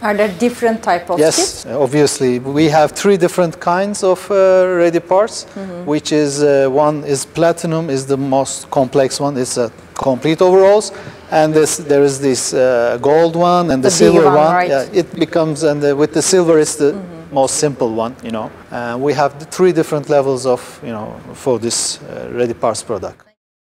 Are there different type of Yes, kits? obviously. We have three different kinds of uh, ready parts, mm-hmm. which is uh, one is platinum is the most complex one. It's a complete overalls, and this, there is this uh, gold one and the, The silver one, one. right. Yeah, it becomes and the, with the silver it's the mm-hmm. most simple one. You know, uh, we have three different levels of you know for this uh, ready parts product.